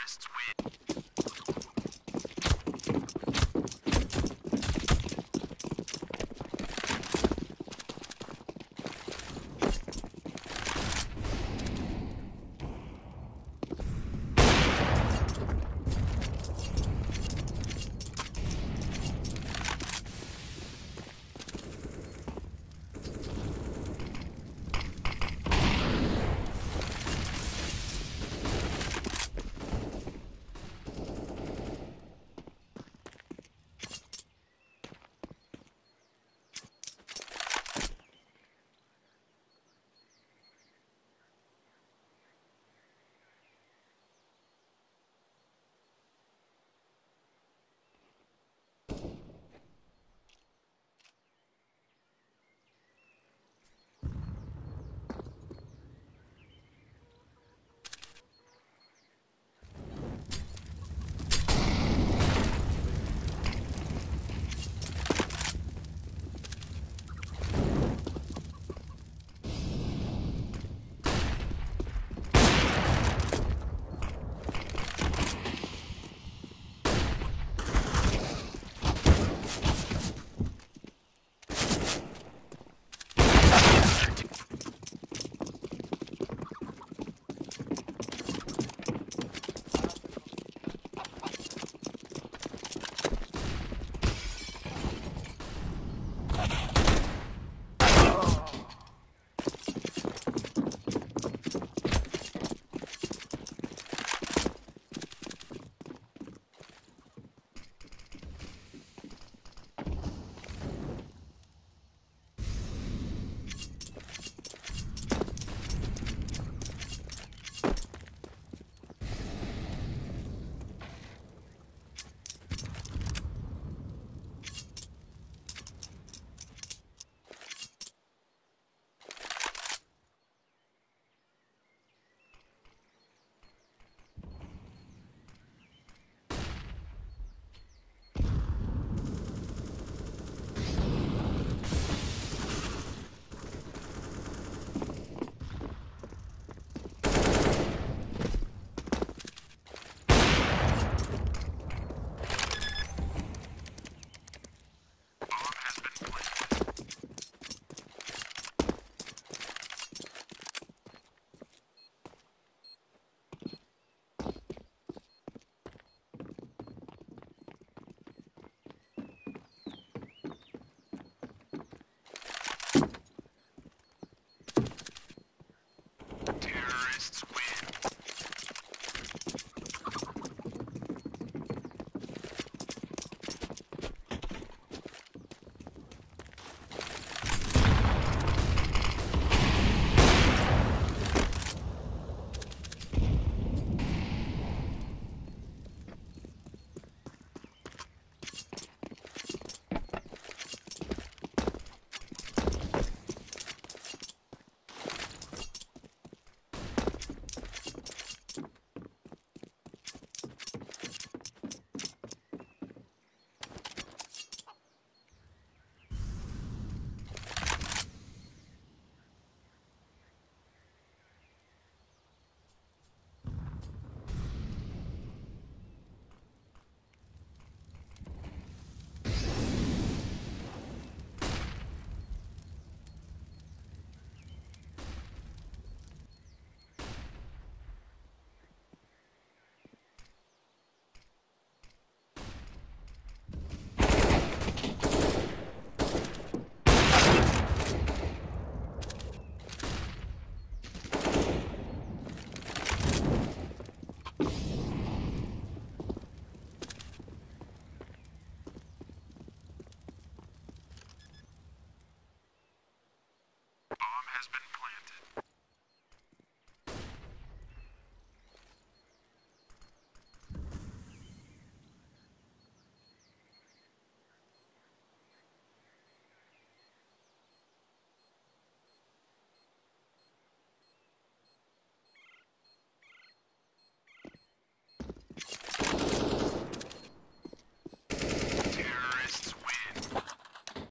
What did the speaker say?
terrorists win.